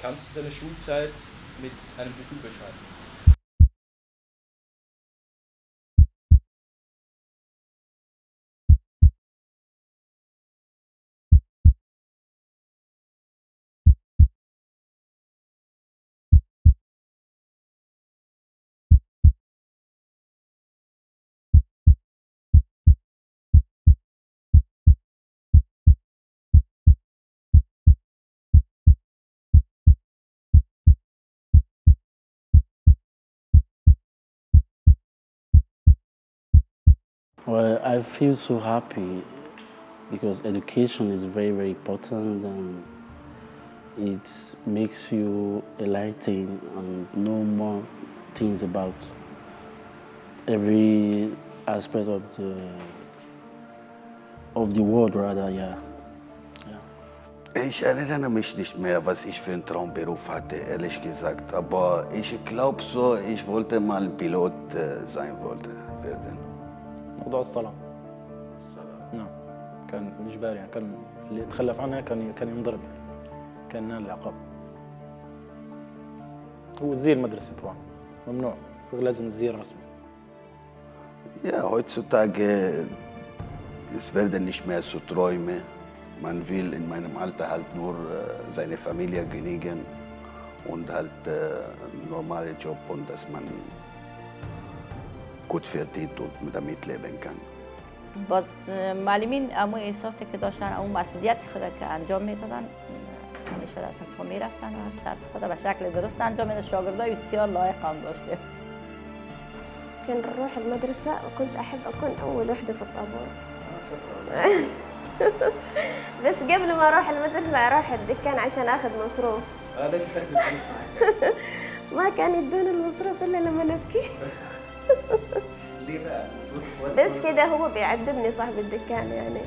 Kannst du deine Schulzeit mit einem Gefühl beschreiben? Well, I feel so happy because education is very, very important and it makes you enlightened and know more things about every aspect of the of the world rather, yeah. Ich erinnere mich nicht mehr, was ich für einen Traumberuf hatte, ehrlich gesagt. Aber ich glaube so, ich wollte mal Pilot sein wollte, werden. موضوع الصلاة. الصلاة. نعم. كان إجباري يعني كان اللي تخلف عنها كان كان ينضرب كان نال العقاب. هو زي المدرسة طبعا ممنوع لازم تزير رسمي. يا هويت سو تاج آه، سفردن نشما سو ترويما مان فيل إن ماين مالتا هالت نور آه، زيني فاميليا جنيجن und halt äh, normale Job und dass man damit leben kann. باز معلمین اما احساسی که داشتن اون مسئولیت خود که انجام میدادن همیشه در صنفا میرفتن و درس خود به شکل درست انجام میدادن شاگردای بسیار لایق هم داشته كنت نروح المدرسة وكنت أحب أكون أول وحدة في الطابور. بس قبل ما أروح المدرسة أروح الدكان عشان أخذ مصروف. لازم تاخد الفلوس ما كان يدوني المصروف إلا لما نبكي. ليه بقى؟ بس كده هو بيعذبني صاحب الدكان يعني